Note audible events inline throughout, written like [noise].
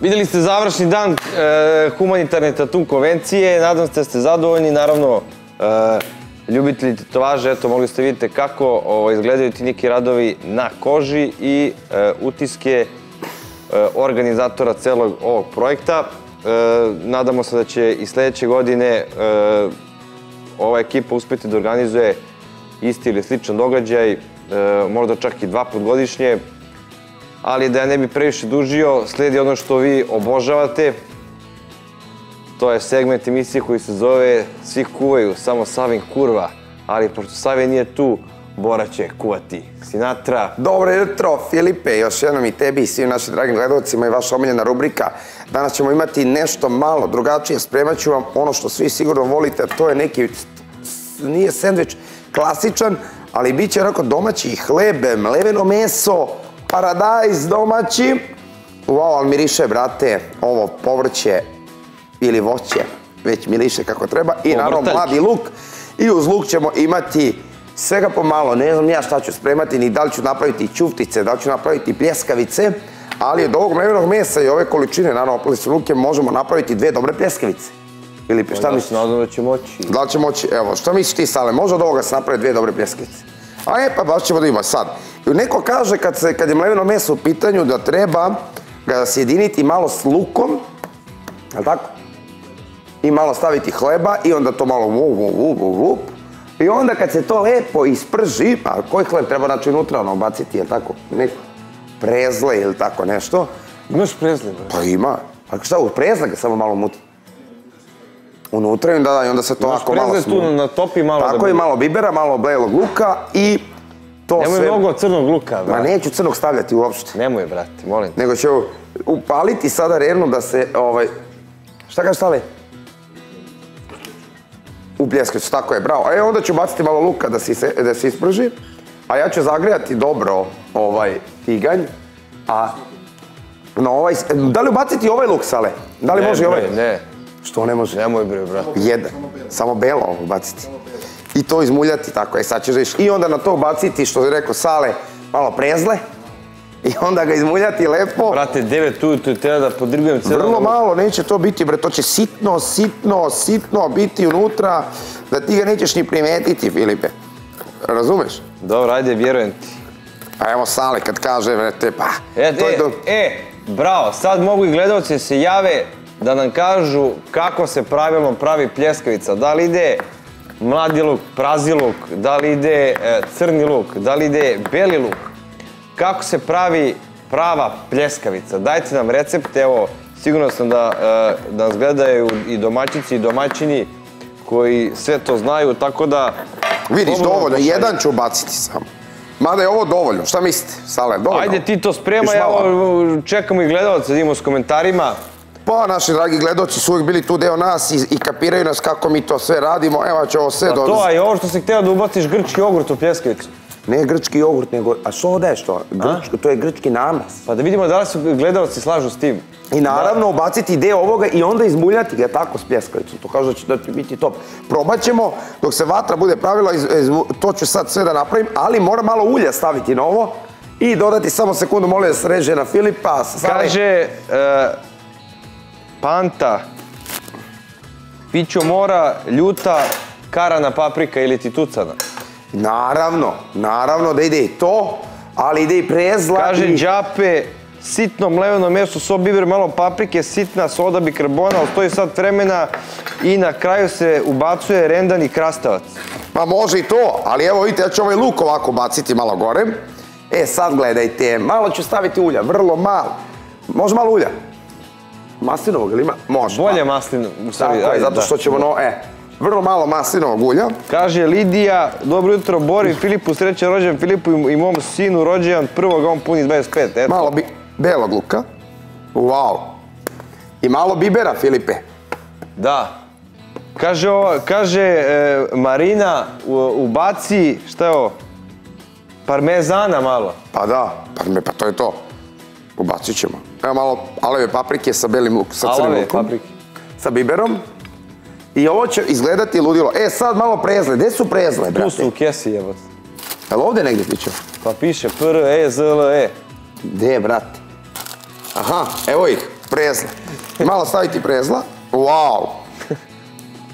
Vidjeli ste završni dan e, humanitarne tatu konvencije, nadam se da ste zadovoljni, naravno e, ljubitelji tetovaže, eto mogli ste vidjeti kako ovo, izgledaju ti neki radovi na koži i e, utiske organizatora celog ovog projekta. Nadamo se da će i sljedeće godine ova ekipa uspjeti da organizuje isti ili sličan događaj, možda čak i dva put godišnje ali da ne bi previše dužio, slijedi ono što vi obožavate. To je segment emisije koji se zove Svi kuvaju, samo Savin kurva. Ali pošto Savin nije tu, Bora će kuvati. Sinatra. Dobro jutro, Filipe, još jednom i tebi i svim našim dragim gledalcima i vaša omiljena rubrika. Danas ćemo imati nešto malo drugačije. Spremat ću vam ono što svi sigurno volite, to je neki, nije sandvič klasičan, ali bit će onako domaći hleb, mleveno meso, paradajz domaći. Wow, ali miriše, brate, ovo povrće ili voće, već miriše kako treba. I naravno mladi luk. I uz luk ćemo imati svega pomalo, ne znam ja šta ću spremati, ni da li ću napraviti čuftice, da li ću napraviti pljeskavice, ali od ovog mlevenog mesa i ove količine, naravno, luke, možemo napraviti dve dobre pljeskavice. Ili šta misliš? Nadam da će moći. Da li će moći, evo, šta misliš ti, Sale, može od ovoga se napraviti dvije dobre pljeskavice? A e, pa baš ćemo da ima sad. Neko kaže kad, se, kad je mleveno meso u pitanju da treba ga sjediniti malo s lukom, jel tako? I malo staviti hleba i onda to malo vup, vup, vup, vup. I onda kad se to lepo isprži, a koji hleb treba znači unutra ono baciti, jel tako? Neko prezle ili tako nešto. Imaš prezle? Pa ima. A šta, u prezle ga samo malo muti. Unutra i onda, i onda se to ako malo... Imaš tu na topi malo Tako da... i malo bibera, malo belog luka i to Nemoj mnogo crnog luka, brate. Ma neću crnog stavljati uopšte. Nemoj, brate, molim Nego ću upaliti sada rernu da se, ovaj... Šta kažeš, stale? U pljeskavicu, tako je, bravo. E, onda ću baciti malo luka da se, da se isprži. A ja ću zagrijati dobro ovaj tiganj. A na ovaj... Da li ubaciti ovaj luk, Sale? Da li može ovaj? Ne, Što ne može? Nemoj bre, brate. Jedan. Samo belo ubaciti i to izmuljati tako. E sad ćeš reći, i onda na to baciti, što je rekao Sale, malo prezle. I onda ga izmuljati lepo. Brate, devet ujutru treba da podrgujem cijelo... Vrlo malo, neće to biti, bre, to će sitno, sitno, sitno biti unutra, da ti ga nećeš ni primetiti, Filipe. Razumeš? Dobro, ajde, vjerujem ti. A evo Sale kad kaže, vrete, pa... E, to je e, e, bravo, sad mogu i gledalci se jave da nam kažu kako se pravilno pravi pljeskavica. Da li ide mladi luk, prazi luk, da li ide e, crni luk, da li ide beli luk. Kako se pravi prava pljeskavica? Dajte nam recept, evo, sigurno sam da, e, da nas gledaju i domaćici i domaćini koji sve to znaju, tako da... Vidiš, dovoljno, jedan ću baciti samo. Mada je ovo dovoljno, šta mislite, Sale, dovoljno? Ajde ti to spremaj, evo, čekamo i gledalce, da imamo s komentarima. Pa, naši dragi gledoci su uvijek bili tu deo nas i, kapiraju nas kako mi to sve radimo. Evo će ovo sve pa to, a i ovo što si htio da ubaciš grčki jogurt u pljeskavicu. Ne grčki jogurt, nego... A što ovdje je što? to je grčki namaz. Pa da vidimo da li su gledalci slažu s tim. I naravno ubaciti deo ovoga i onda izmuljati ga tako s pljeskavicom. To kaže da će biti top. Probat ćemo, dok se vatra bude pravila, to ću sad sve da napravim, ali moram malo ulja staviti na ovo. I dodati samo sekundu, molim da se reže na Filipa. Kaže, e, panta, pićo mora, ljuta, karana paprika ili ti tucana. Naravno, naravno da ide i to, ali ide i prezla. Kaže džape, sitno mleveno meso, so biber, malo paprike, sitna soda bikarbona, stoji sad vremena i na kraju se ubacuje rendan i krastavac. Pa može i to, ali evo vidite, ja ću ovaj luk ovako baciti malo gore. E sad gledajte, malo ću staviti ulja, vrlo malo. Može malo ulja? Maslinovog ili ima? Može. Bolje maslino. Tako je, zato što ćemo, no, e, vrlo malo maslinovog ulja. Kaže Lidija, dobro jutro Bori, Filipu sreće rođen, Filipu i mom sinu rođen, prvog on puni 25, eto. Malo bi, belog luka. Wow. I malo bibera, Filipe. Da. Kaže, kaže e, Marina, ubaci, šta je ovo? Parmezana malo. Pa da, pa to je to. Ubacit ćemo. Evo malo aleve paprike sa belim lukom, sa crnim lukom. paprike. Sa biberom. I ovo će izgledati ludilo. E, sad malo prezle. Gdje su prezle, brate? Tu su u kesi, evo. Jel ovdje negdje piće? Pa piše P, R, E, Z, L, E. Gdje, brate? Aha, evo ih. Prezla. Malo staviti prezla. Wow.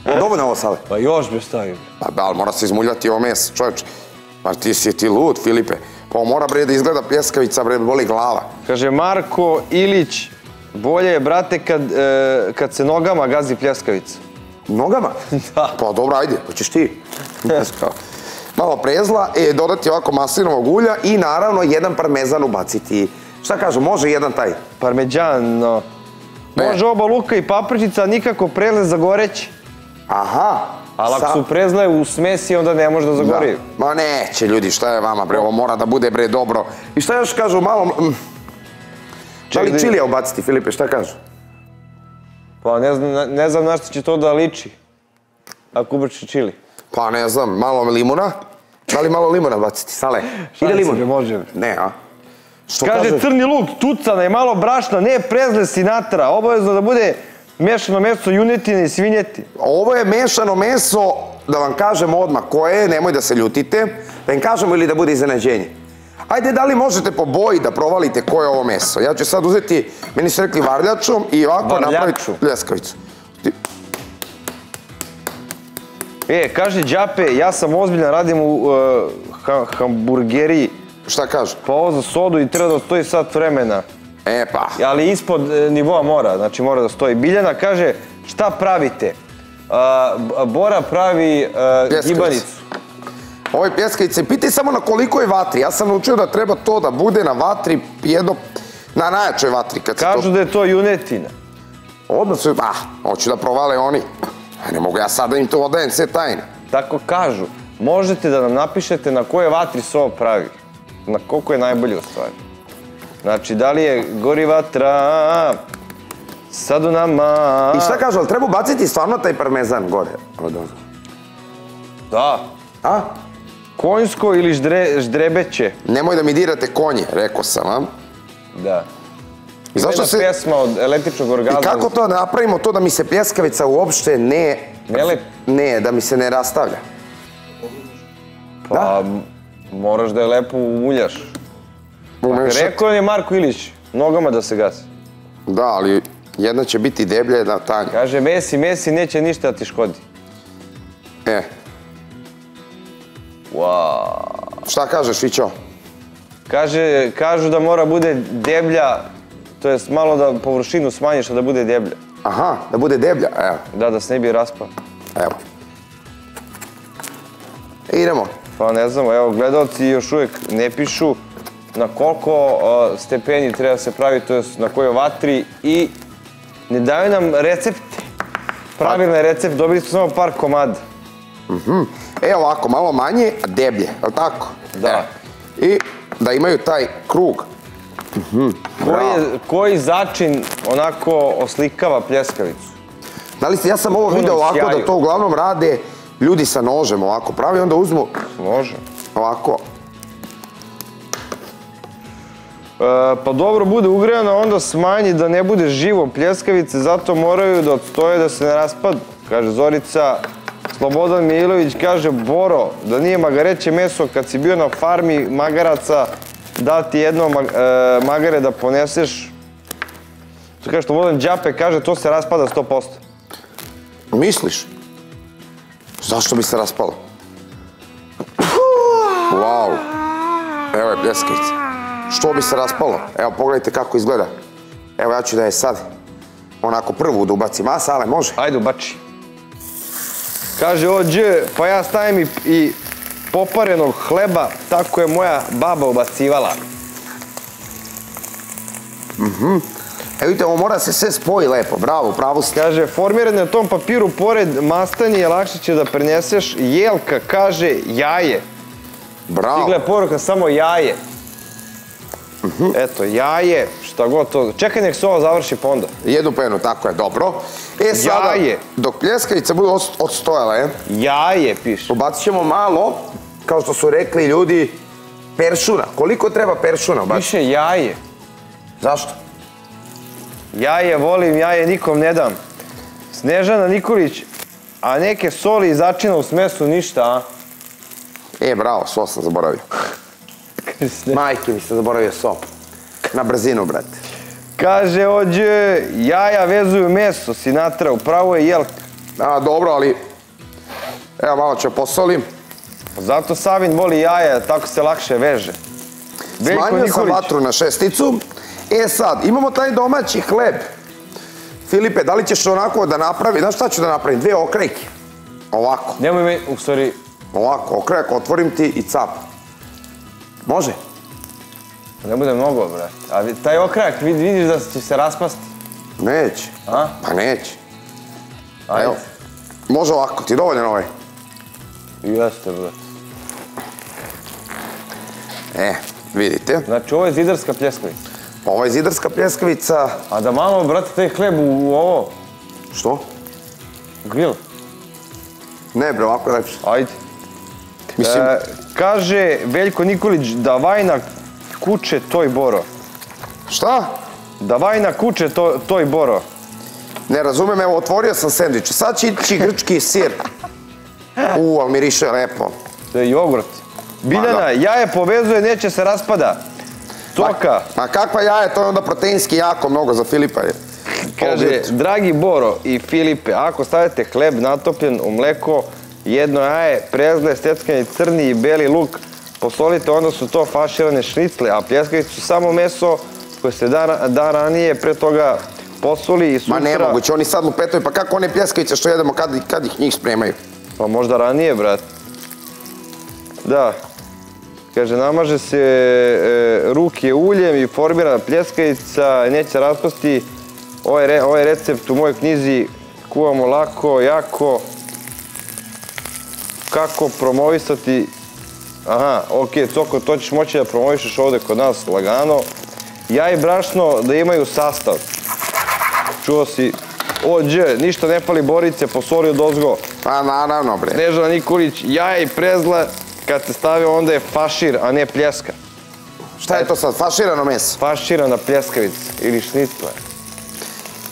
[laughs] Dovoljno ovo sale. Pa još bi stavio. Pa da, ali mora se izmuljati ovo meso, čovječ. Pa ti si ti lud, Filipe. Pa ovo mora bre da izgleda pljeskavica, bre, boli glava. Kaže Marko Ilić, bolje je, brate, kad, e, kad se nogama gazi pljeskavica. Nogama? [laughs] Da. Pa dobro, ajde, hoćeš ti. Malo prezla, e, dodati ovako maslinovog ulja i naravno jedan parmezan ubaciti. Šta kažu, može jedan taj? Parmeđano. Može oba luka i papričica, nikako prezle zagoreći. Aha. Ali ako Sa- su prezle u smesi, onda ne može da zagoreju. Da. Ma neće ljudi, šta je vama bre, ovo mora da bude bre dobro. I šta još kažu, malo... mm, Da li čilija ubaciti, Filipe, šta kažu? Pa ne znam, ne znam na što će to da liči. Ako ubrči čili. Pa ne znam, malo limuna. Da li malo limuna baciti, sale? [laughs] Ide limun? može. Ne, a? Što Kaže crni luk, tucana i malo brašna, ne prezle sinatra. Obavezno da bude mešano meso junetine i svinjeti. Ovo je mešano meso, da vam kažem odmah koje je, nemoj da se ljutite, da im kažemo ili da bude iznenađenje. Ajde, da li možete po boji da provalite koje je ovo meso? Ja ću sad uzeti, meni su rekli varljačom i ovako Varljaču. napraviti pljeskavicu. Ti- E, kaže Đape, ja sam ozbiljan, radim u uh, ha- hamburgeriji. Šta kažu? Pa ovo za sodu i treba da stoji sat vremena. E pa, Ali ispod e, nivoa mora, znači mora da stoji. Biljana kaže, šta pravite? B- Bora pravi Pljeskavicu. gibanicu. ove pljeskavice, pitaj samo na koliko je vatri. Ja sam naučio da treba to da bude na vatri jedno, na najjačoj vatri. Kad se Kažu to... da je to junetina. Odmah su, ah, hoću da provale oni. Ne mogu ja sad da im to odajem sve tajne. Tako kažu. Možete da nam napišete na koje vatri se ovo pravi. Na koliko je najbolje u stvari. Znači, da li je gori vatra, sad u nama... I šta kažu, ali treba baciti stvarno taj parmezan gore? Da. A? Konjsko ili ždre, ždrebeće. Nemoj da mi dirate konje, rekao sam vam. Da. I zašto Jedna se... pesma od električnog orgazma. I kako to napravimo to da mi se pljeskavica uopšte ne... Ne lep- Ne, da mi se ne rastavlja. Pa, moraš da je lepo umuljaš. Umešati. Rekao je Marko Ilić, nogama da se gasi. Da, ali jedna će biti deblja, jedna tanja. Kaže, mesi, mesi, neće ništa da ti škodi. E, Wow. šta kažeš, Vićo? Kaže, kažu da mora bude deblja, to jest malo da površinu smanjiš, a da bude deblja. Aha, da bude deblja, evo, Da, da se ne bi raspao. evo. E, idemo. Pa ne znamo, evo, gledalci još uvijek ne pišu na koliko stepeni treba se praviti, to jest na kojoj vatri i ne daju nam recepte. Pravilni recept, dobili smo samo par komada. E, ovako, malo manje, a deblje, je li tako? Da. E. I da imaju taj krug. Koji, je, koji začin onako oslikava pljeskavicu? Da li ste, ja sam ovo video ovako sjaju. da to uglavnom rade ljudi sa nožem ovako pravi, onda uzmu Može. ovako. Pa dobro bude ugrejano, onda smanji da ne bude živo pljeskavice, zato moraju da odstoje da se ne raspadu. Kaže Zorica, Slobodan Milović kaže, Boro, da nije magareće meso kad si bio na farmi magaraca, da ti jedno e, magare da poneseš. To kaže Slobodan Đape, kaže, to se raspada 100%. Misliš? Zašto bi se raspalo? Wow. Evo je pljeskavica. Što bi se raspalo? Evo, pogledajte kako izgleda. Evo, ja ću da je sad onako prvu da ubacim. A, Sale, može? Ajde, ubači. Kaže ođe, pa ja stavim i, i poparenog hleba, tako je moja baba ubacivala. Evo vidite, ovo mora se sve spoji lepo. Bravo, pravo ste. Kaže, formirane na tom papiru pored mastanje, lakše će da preneseš. Jelka kaže jaje. Bravo. Stigla je poruka samo jaje. Eto, jaje, šta god to. Čekaj nek se ovo završi pa onda. Jednu penu, tako je, dobro. E, sada, Jaje. dok pljeskavica bude ost- odstojala, Jaje piše. ubacit ćemo malo, kao što su rekli ljudi, peršuna. Koliko treba peršuna ubaciti? Piše jaje. Zašto? Jaje volim, jaje nikom ne dam. Snežana Nikolić, a neke soli i začina u smesu ništa, a? E, bravo, so sam zaboravio. Majke mi se zaboravio so. Na brzinu, brate. Kaže ođe, jaja vezuju meso, Sinatra, upravo je jelka. A, dobro, ali... Evo, malo ću posolim. Zato Savin voli jaja, tako se lakše veže. Smanjio sam vatru na šesticu. E sad, imamo taj domaći hleb. Filipe, da li ćeš onako da napravi, znaš šta ću da napravim? Dve okrajke. Ovako, Nemoj me, u stvari, ovako, okrajak otvorim ti i cap. Može? ne bude mnogo, brate. A taj okrak, vid- vidiš da će se raspasti. Neće. A? Pa neće. Ajde. Evo. Može ovako, ti dovoljan ovaj? Jeste, brate. E, vidite. Znači, ovo je zidarska pljeskavica. Ovo je zidarska pljeskavica. A da malo, brate, taj hleb u, u ovo, Što? grill. Ne bre, ovako je lepše. Ajde. Mislim, E, kaže Veljko Nikolić, davaj na kuće toj boro. šta? Davaj na kuće to, toj boro. Ne razumem, evo, otvorio sam sendvič. Sad će ići grčki sir. U, ali miriše lepo. To je jogurt. Biljana, da. jaje povezuje, neće se raspada. Toka, Ma kakva jaje, to je onda proteinski jako mnogo za Filipa. je. kaže, dragi Boro i Filipe, ako stavite hleb natopljen u mleko, jedno jaje, prezle, steckani crni i beli luk, posolite, onda su to faširane šnicle, a pljeskavice su samo meso koje se da, da ranije, pre toga posoli i sutra... Ma nemoguće, oni sad lupetaju, pa kako one pljeskavice što jedemo kad, kad ih njih spremaju? Pa možda ranije, brat. Da. Kaže, namaže se e, ruke uljem i formira pljeskavica, neće raspasti. Ovaj, re- ovaj recept u mojoj knjizi kuvamo lako, jako. Kako promovisati... Aha, ok, Coko, to ćeš moći da promovišeš ovde kod nas lagano. Ja i brašno da imaju sastav. Čuo si, ođe, ništa ne pali Borice, posoli od ozgo. Pa naravno bre. Snežana Nikolić, jaja i prezla, kad se stavi onda je fašir, a ne pljeska. Šta je to sad, faširano meso? Faširana pljeskavica ili šnicla.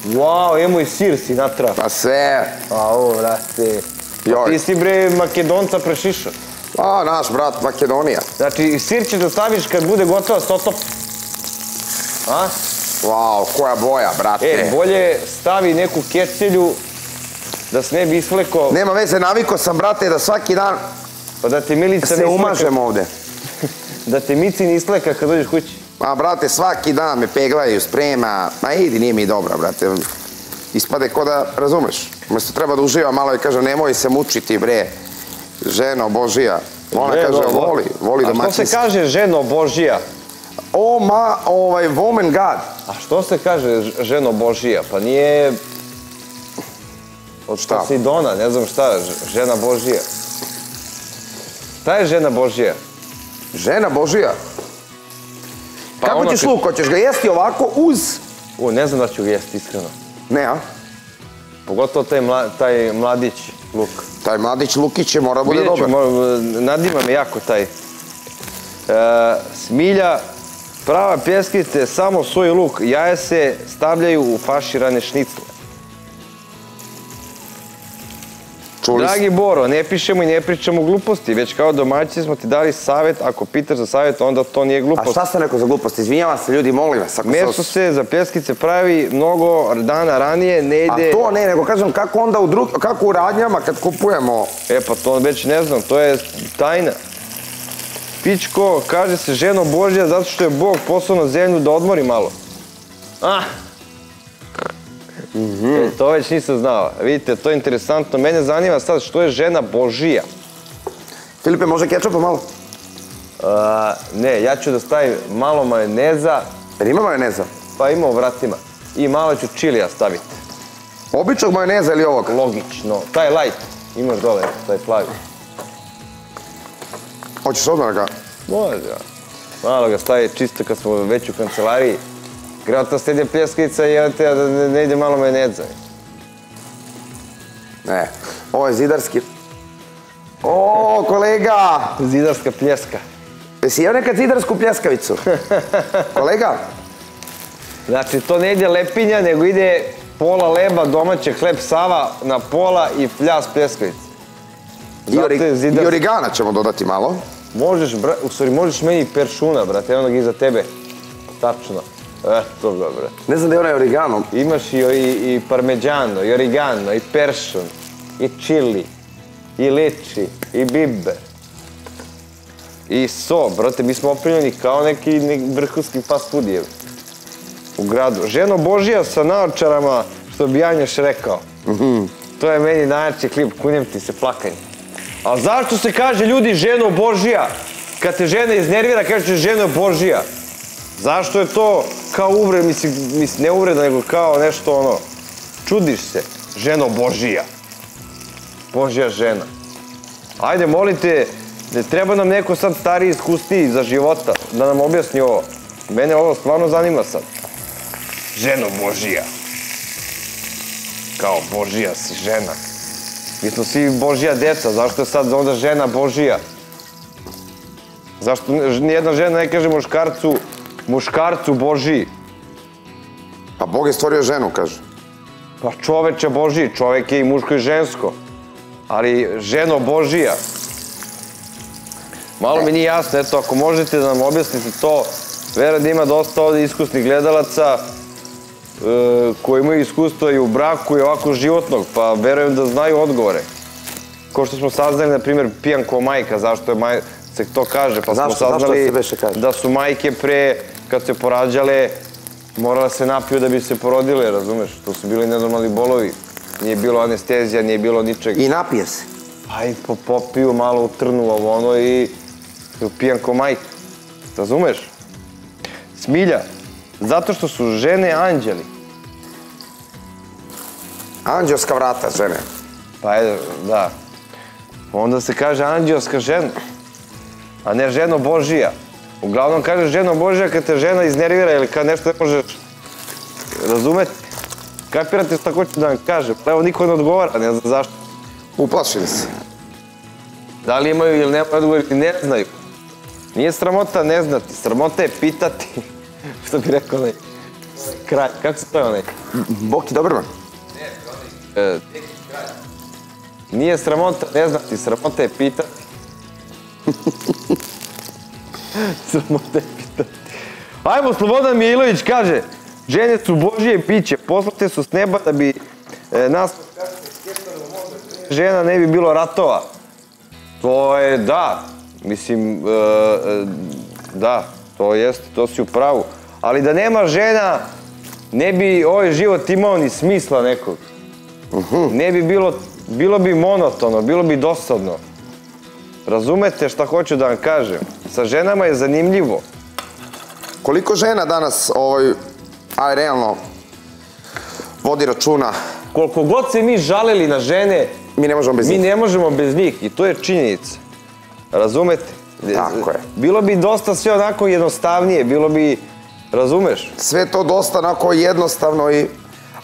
Wow, imamo i sir si natra. Pa sve. A ovo, vrate. Joj. Ti si bre makedonca prešišao. A, naš brat Makedonija. Znači, sir ćeš da staviš kad bude gotova s otop. A? Wow, koja boja, brate. E, bolje stavi neku kecelju da se ne bi isfleko, Nema veze, naviko sam, brate, da svaki dan pa da ti Milica se ne isfleka, umažem ovde. [laughs] da te Mici ne isfleka kad dođeš kući. Ma, brate, svaki dan me peglaju, sprema. Ma, idi, nije mi dobro, brate. Ispade ko da, razumeš, umjesto treba da uživa malo i kaže, nemoj se mučiti, bre. Ženo Božija. Ona kaže, voli, voli A što se kaže ženo Božija? O, ma, ovaj, woman god. A što se kaže ženo Božija? Pa nije... Od Šta? Poseidona, ne znam šta, žena Božija. Šta je žena Božija? Žena Božija. Pa Kako ono ćeš luk, hoćeš ga jesti ovako uz... U, ne znam da ću ga jesti, iskreno. Ne, a? Pogotovo taj, mla, taj mladić luk. Taj mladić Lukić je mora bude dobar. nadima me jako taj. E, smilja, prava pljeskica je samo svoj luk. Jaje se stavljaju u faširane šnicle. Čuli Dragi Boro, ne pišemo i ne pričamo gluposti, već kao domaći smo ti dali savjet, ako pitaš za savjet, onda to nije A glupost. šta ste neko za glupost? Izvinjavam se, ljudi, molim vas. Meso se... za pljeskice pravi mnogo dana ranije, ne A ide... to ne, nego kažem kako onda u drug... kako u radnjama kad kupujemo... E pa to već ne znam, to je tajna. Pičko, kaže se ženo Božja zato što je Bog poslao na zemlju da odmori malo. Ah! E, to već nisam znao. Vidite, to je interesantno. Mene zanima sad što je žena Božija. Filipe, može kečapa malo? A, ne, ja ću da stavim malo majoneza, Jer ima majoneza? pa ima u vratima. I malo ću čilija staviti. Običnog majoneza ili ovog? Logično. Taj light. Imaš dole, taj plavi. Hoćeš odmah ga... Može. Malo ga stavi čisto kad smo već u kancelariji. Grata sede pljeskica i evo te, a da ne, ide malo majoneza. Ne, ovo je zidarski... O, kolega! Zidarska pljeska. Jesi jeo nekad zidarsku pljeskavicu? [laughs] kolega? Znači, to ne ide lepinja, nego ide pola leba, domaće hleb sava na pola i fljas pljeskavice. I, Zato origana ćemo dodati malo. Možeš, bra... u stvari, možeš meni peršuna, brate, ga iza tebe. Tačno. Eto, dobro. Ne znam da je onaj origano. Imaš i, i, i parmeđano, i origano, i peršon, i čili, i leči, i biber. I so, brate, mi smo opremljeni kao neki, vrhunski fast food je u gradu. Ženo Božija sa naočarama, što bi Janješ rekao. To je meni najjači klip, kunjem ti se plakanje. A zašto se kaže ljudi ženo Božija? Kad te žena iznervira, kaže se ženo Božija. Zašto je to kao uvred, mislim, ne uvreda, nego kao nešto ono, čudiš se, ženo Božija. Božja žena. Ajde, molite, ne treba nam neko sad stariji iskusniji za života, da nam objasni ovo. Mene ovo stvarno zanima sad. Ženo Božija. Kao Božija si žena. Mi smo svi Božja deca, zašto je sad onda žena Božija? Zašto nijedna žena ne kaže muškarcu, muškarcu Božiji? Pa Bog je stvorio ženu, kaže. Pa čoveče Božiji, čovek je i muško i žensko. Ali ženo Božija. Malo mi nije jasno, eto, ako možete da nam objasnite to, verujem da ima dosta ovde iskusnih gledalaca e, koji imaju iskustva i u braku i ovako životnog, pa verujem da znaju odgovore. Ko što smo saznali, na primjer, pijan ko majka, zašto je maj... se to kaže, pa Zašto? smo saznali da su majke pre, kad se porađale, morale se napiju da bi se porodile, razumeš? To su bili nenormalni bolovi. Nije bilo anestezija, nije bilo ničeg. I napije se. Pa i po, popiju malo utrnu ovo ono i i pijan ko majka. Razumeš? Smilja, zato što su žene anđeli. Anđelska vrata žene. Pa je, da. Onda se kaže anđelska žena, a ne ženo Božija. Uglavnom kaže ženo Božija kad te žena iznervira ili kad nešto ne možeš razumeti. Kapirate šta hoću da vam kažem? Evo niko ne odgovara, ne znam zašto. Uplašili se. Da li imaju ili nemaju odgovor ne znaju. Nije sramota ne znati, sramota je pitati. [laughs] što bi rekao onaj kralj, kako se zove onaj? Boki Doberman. E, nije sramota ne znati, sramota je pitati. [laughs] [laughs] sramota je pitati. Ajmo, Slobodan Milović kaže, žene su Božije biće, poslate su s neba da bi e, nas žena ne bi bilo ratova. To je da, mislim, e, e, da, to jeste, to si u pravu. Ali da nema žena, ne bi ovaj život imao ni smisla nekog. Ne bi bilo, bilo bi monotono, bilo bi dosadno. Razumete šta hoću da vam kažem? Sa ženama je zanimljivo. Koliko žena danas, ovaj, aj realno, vodi računa, Koliko god se mi žalili na žene, mi ne možemo bez mi njih. ne možemo bez njih i to je činjenica. Razumete? Tako je. Bilo bi dosta sve onako jednostavnije, bilo bi, razumeš? Sve to dosta onako jednostavno i...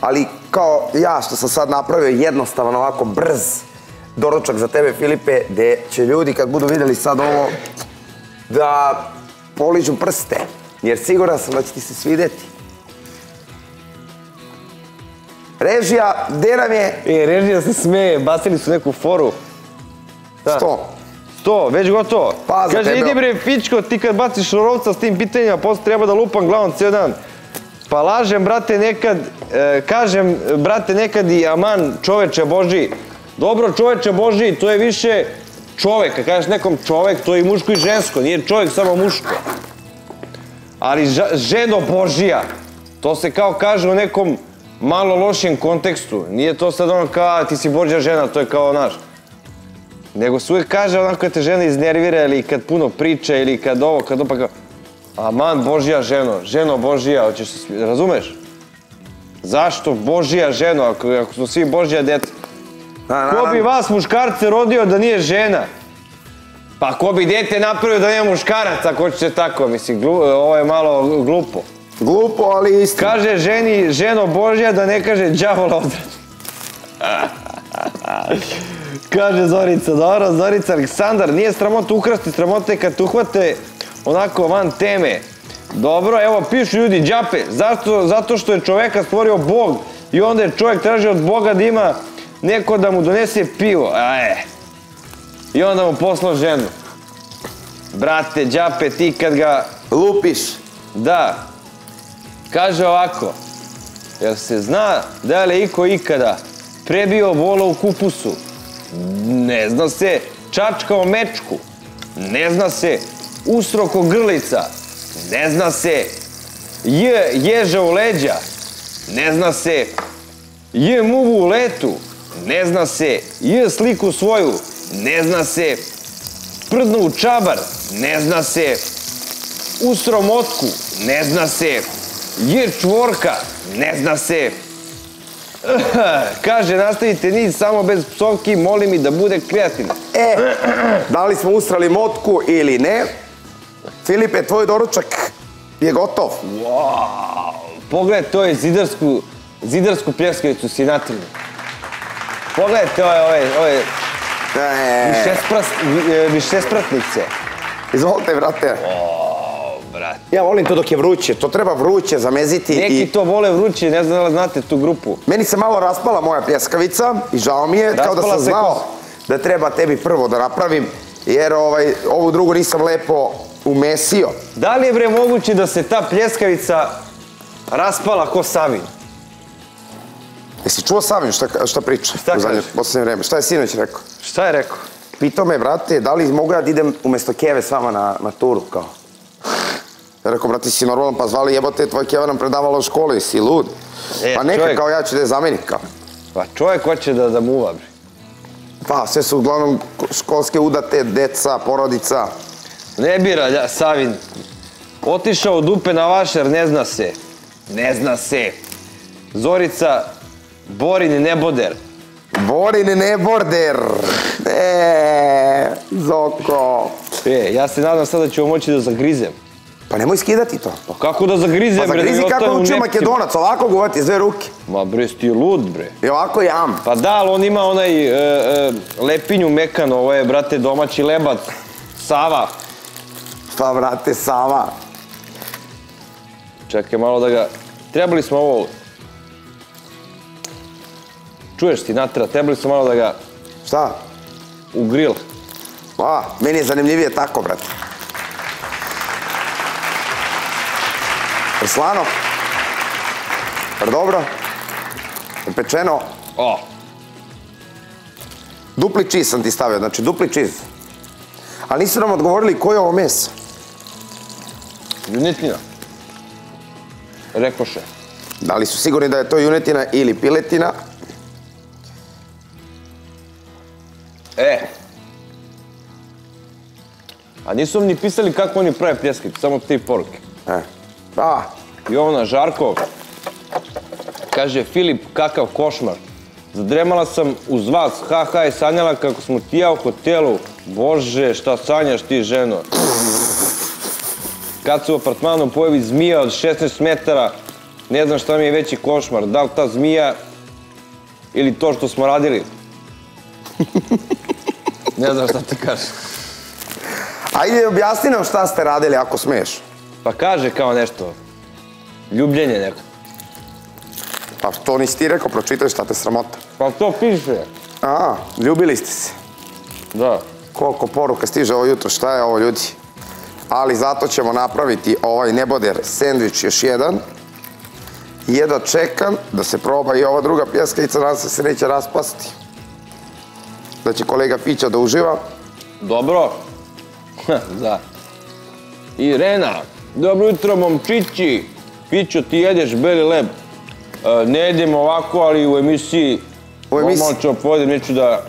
Ali kao ja što sam sad napravio jednostavan ovako brz doručak za tebe Filipe, gde će ljudi kad budu vidjeli sad ovo da poližu prste. Jer siguran sam da će ti se svideti. Režija, gde nam je? E, režija se smeje, bacili su neku foru. Sto. Sto, već gotovo. Pa, Kaže, tebe- idi bre, pičko, ti kad baciš rovca s tim pitanjima, posle treba da lupam glavom cijel dan. Pa lažem, brate, nekad, e, kažem, brate, nekad i aman, čoveče Boži. Dobro, čoveče Boži, to je više čovek. Kad kažeš nekom čovek, to je i muško i žensko, nije čovek samo muško. Ali ženo Božija, to se kao kaže u nekom malo lošem kontekstu. Nije to sad ono kao, "A, ti si Božja žena, to je kao naš. Nego se uvijek kaže onako kad te žena iznervira ili kad puno priča ili kad ovo, kad ovo, pa kao, aman Božja ženo, ženo Božija, razumeš? Zašto Božja ženo, ako, ako smo svi Božja deca? Ko bi vas muškarce rodio da nije žena? Pa ko bi dete napravio da nema muškaraca, ako ćete tako, mislim, glu- ovo je malo glupo. Glupo, ali istina. Kaže ženi, ženo Božja, da ne kaže đavola odrađa. [laughs] kaže Zorica, dobro, Zorica Aleksandar, nije sramota ukrasti, sramota je kad te uhvate onako van teme. Dobro, evo pišu ljudi, džape, zašto? Zato što je čoveka stvorio Bog i onda je čovjek tražio od Boga da ima neko da mu donese pivo. Aje. I onda mu poslao ženu. Brate, džape, ti kad ga Lupiš. da. Kaže ovako, jel se zna da li je iko ikada prebio vola u kupusu? Ne zna se. Čačkao mečku? Ne zna se. Usroko grlica? Ne zna se. J ježa u leđa? Ne zna se. J muvu u letu? Ne zna se. J sliku svoju? Ne zna se. Prdnu u čabar? Ne zna se. Usro motku? Ne zna se. J čvorka? Ne zna se. [laughs] Kaže, nastavite niz samo bez psovki, molim i da bude kreativno. E, da li smo ustrali motku ili ne? Filipe, tvoj doručak je gotov. Wow. Pogledajte, to je zidarsku, zidarsku pljeskavicu si natrinu. Pogledajte ove, ove, ove E, višespras- vi- e, višespratnice. izvolite, brate. O, brate. Ja volim to dok je vruće, to treba vruće zameziti Neki i... to vole vruće, ne znam da li znate tu grupu. Meni se malo raspala moja pljeskavica i žao mi je, kao da sam znao ko- da treba tebi prvo da napravim, jer ovaj, ovu drugu nisam lepo umesio. Da li je bre moguće da se ta pljeskavica raspala ko savin? Jesi čuo Savin šta, šta priča Šta u zadnje kaže? posljednje vreme? Šta je sinoć rekao? Šta je rekao? Pitao me, brate, da li mogu ja da idem umjesto Keve s vama na maturu, kao? Ja rekao, brate, si normalan, pa zvali jebote, tvoj Keva nam predavala u školi, si lud. E, pa neka, čovjek- kao ja ću da je zamenim, kao. Pa čovjek hoće da, da muva bre. Pa, sve su uglavnom školske udate, deca, porodica. Ne bira Savin. Otišao u dupe na vašar, ne zna se. Ne zna se. Zorica, Borin Neboder. Borin ne border. E, Zoko. E, ja se nadam sad da ću moći da zagrizem. Pa nemoj skidati to. Pa kako da zagrizem, Pa bre? mi zagrizi kako ostane je u učio neptima? Makedonac, ovako guvati sve ruke. Ma bre, si ti lud, bre. I ovako jam. Pa da, ali on ima onaj e, e, lepinju mekano, ovo je, brate, domaći lebac. Sava. Pa, brate, Sava. Čekaj malo da ga... Trebali smo ovo... Čuješ ti, Natra, trebali smo malo da ga Šta? u grill. A, meni je zanimljivije tako, brate. Slano? Jer dobro? Pečeno? O, Dupli čiz sam ti stavio, znači dupli čiz. Ali nisu nam odgovorili koje je ovo meso. junetina. Rekoše. Da li su sigurni da je to junetina ili piletina? A nisu vam ni pisali kako oni prave pljeskavice, samo tri poruke. E. A, Jovana Žarko, kaže Filip, kakav košmar. Zadremala sam uz vas, ha ha, i sanjala kako smo ti ja u hotelu. Bože, šta sanjaš ti, ženo? Kad se u apartmanu pojavi zmija od 16 metara, ne znam šta mi je veći košmar. Da li ta zmija ili to što smo radili? [laughs] ne znam šta ti kažeš. Ajde objasni nam šta ste radili ako smiješ. Pa kaže kao nešto. Ljubljenje neko. Pa to nisi ti rekao, pročitaj šta te sramota. Pa to piše. A, ljubili ste se. Da. Koliko poruka stiže ovo jutro, šta je ovo ljudi? Ali zato ćemo napraviti ovaj neboder sendvič još jedan. Jedva čekam da se proba i ova druga pljeskavica, nadam se se neće raspasti. Da će kolega Fića da uživa. Dobro. [laughs] da. Irena, dobro jutro momčići. Pićo, ti jedeš beli leb. E, ne jedem ovako, ali u emisiji... U emisiji? Normalno ću povedem, neću da...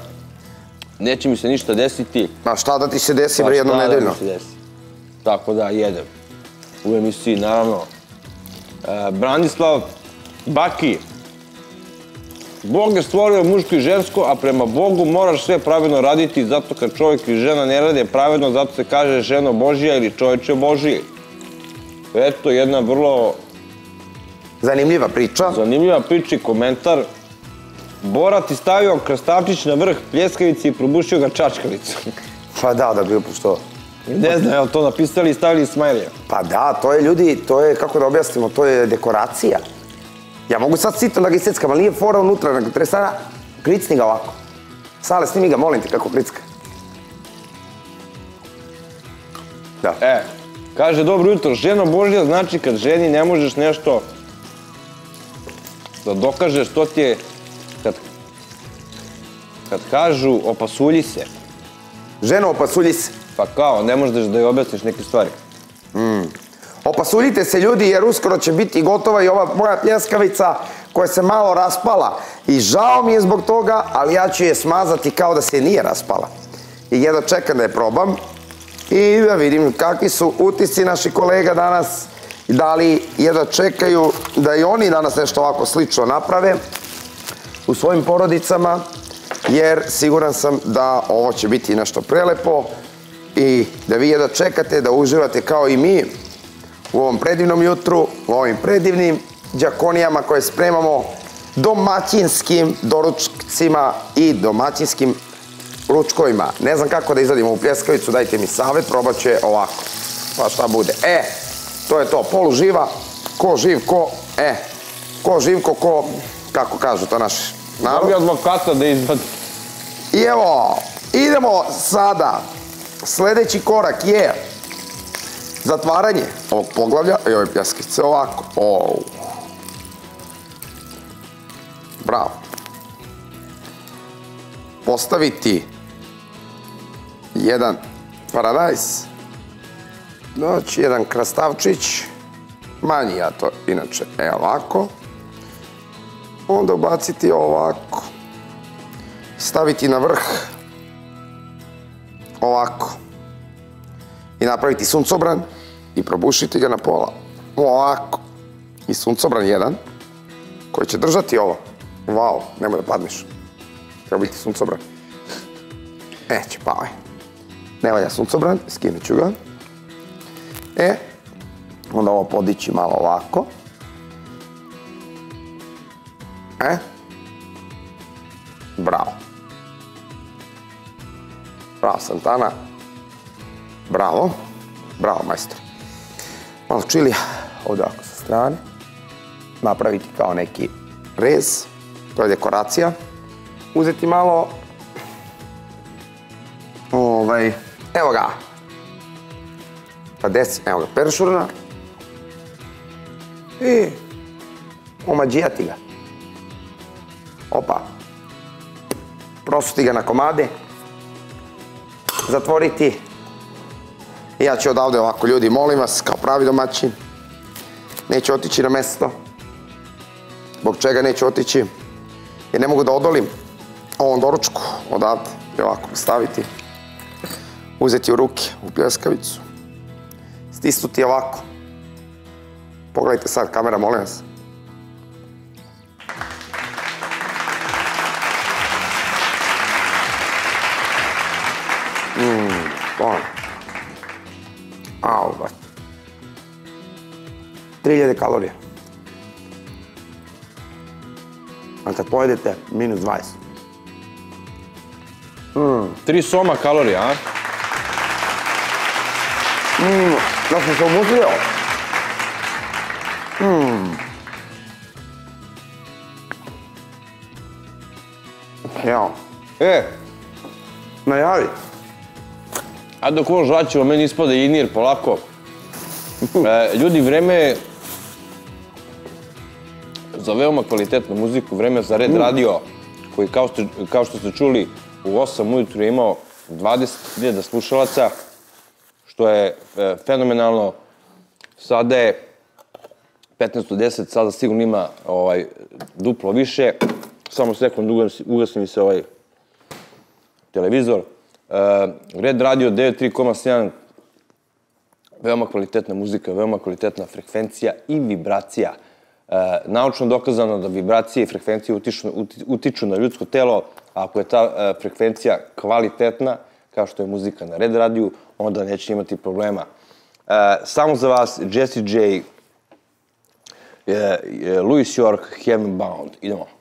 Neće mi se ništa desiti. Ma šta da ti se desi Pa bre jednom nedeljno? se desi? Tako da, jedem. U emisiji, naravno. E, Branislav Baki. Bog je stvorio muško i žensko, a prema Bogu moraš sve pravedno raditi, zato kad čovjek i žena ne rade pravedno, zato se kaže ženo Božija ili čovječe Božiji. Eto, jedna vrlo Zanimljiva priča. zanimljiva priča i komentar. Bora ti stavio krastavčić na vrh pljeskavice i probušio ga čačkalicom. [laughs] Pa da, da bi što. ne znam, jel to napisali i stavili smajlija. Pa da, to je ljudi, to je, kako da objasnimo, to je dekoracija. Ja mogu sad sitno da ga iseckam, ali nije fora unutra, nego treba sada kricni ga ovako. Sale, snimi ga, molim te, kako kricka. Da. E, Kaže, dobro jutro, ženo Božja znači kad ženi ne možeš nešto da dokažeš, to ti je kad, kad kažu opasulji se. Ženo, opasulji se. Pa kao, ne možeš da joj objasniš neke stvari. Opasuljite se ljudi jer uskoro će biti gotova i ova moja pljeskavica koja se malo raspala. I žao mi je zbog toga, ali ja ću je smazati kao da se nije raspala. I jedno čekam da je probam i da vidim kakvi su utisci naših kolega danas. Da li jedno čekaju da i oni danas nešto ovako slično naprave u svojim porodicama, jer siguran sam da ovo će biti nešto prelepo i da vi jedno čekate da uživate kao i mi u ovom predivnom jutru, u ovim predivnim džakonijama koje spremamo domaćinskim doručcima i domaćinskim ručkovima. Ne znam kako da izvadimo u pljeskavicu, dajte mi savjet, probat će ovako. Pa šta bude. E, to je to, polu živa, ko živ, ko, e, ko živ, ko, ko, kako kažu to naš narod. Dobio advokata da izvadi. I evo, idemo sada. Sljedeći korak je zatvaranje ovog poglavlja i ove pljeskice ovako. O. Bravo. Postaviti jedan paradajs. Doći jedan krastavčić. Manji ja to inače. E ovako. Onda ubaciti ovako staviti na vrh ovako i napraviti suncobran i probušiti ga na pola. Ovako. I suncobran jedan koji će držati ovo. Vau, nemoj da padneš. Treba biti suncobran. Neće, pao je. Ne valja suncobran, skinut ću ga. E onda ovo podići malo ovako. E. Bravo. Bravo Santana. Bravo. Bravo majstor. Malo čilija ovdje sa strane. Napraviti kao neki rez. To je dekoracija. Uzeti malo ovaj, evo ga. Pa desi, evo ga, peršurna. I omađijati ga. Opa. Prosuti ga na komade. Zatvoriti. I ja ću odavde ovako, ljudi, molim vas, kao pravi domaćin. Neću otići na mesto. Zbog čega neću otići? Jer ne mogu da odolim ovom doručku odavde. Ovako staviti. Uzeti u ruke, u pljeskavicu. Stisnuti ovako. Pogledajte sad, kamera, molim vas. 3000 kalorija. A kad pojedete, minus 20. Tri soma kalorija, a? Da sam se omuzio. Evo, E, najavi. a dok ovo žvaćemo, meni ispade inir polako. [laughs] E, ljudi, vreme je za veoma kvalitetnu muziku, vreme za Red Radio, koji kao, ste, kao što ste čuli u 8 ujutru je imao 20.000 slušalaca, što je e, fenomenalno. Sada je 15 do 10, sada sigurno ima ovaj, duplo više. Samo sekund, ugasi mi se ovaj televizor. E, Red Radio 93,7, veoma kvalitetna muzika, veoma kvalitetna frekvencija i vibracija. E, naučno dokazano da vibracije i frekvencije utiču, uti- utiču na ljudsko telo, a ako je ta e, frekvencija kvalitetna, kao što je muzika na Red radiju, onda neće imati problema. E, samo za vas, Jesse J, Louis York, Heaven Bound. Idemo.